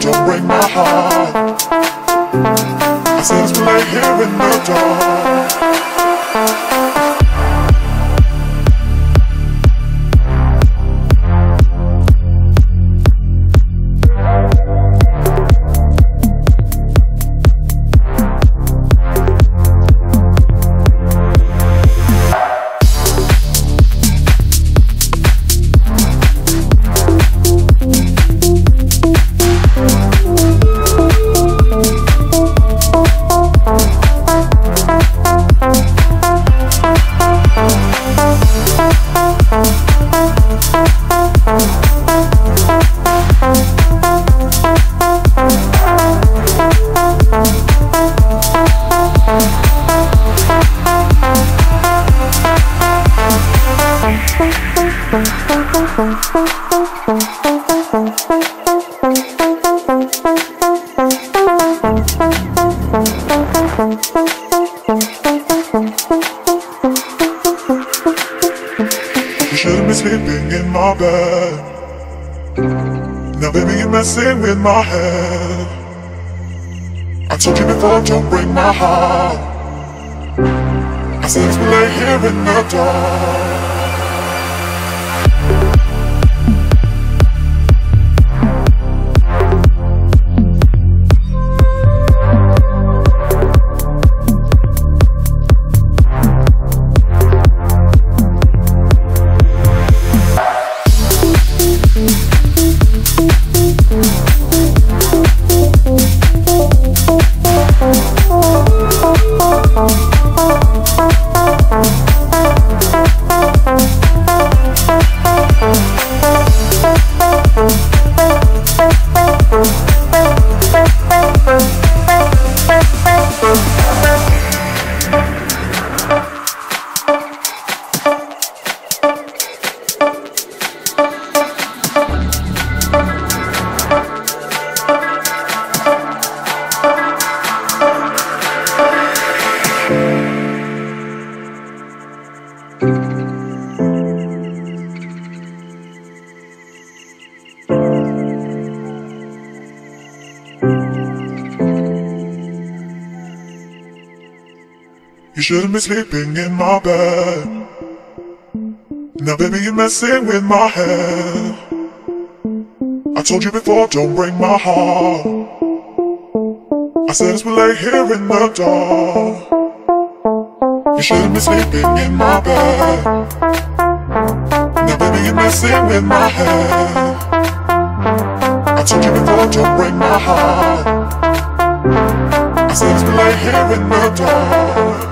don't break my heart. I said we lay here in the dark. My bed Now baby you're messing with my head I took you before don't break my heart. I said we lay here in the dark. You shouldn't be sleeping in my bed. Now, baby, you're messing with my head. I told you before, don't break my heart. I said as we lay here in the dark. You shouldn't be sleeping in my bed. Now, baby, you're messing with my head. I told you before, don't break my heart. I said as we lay here in the dark.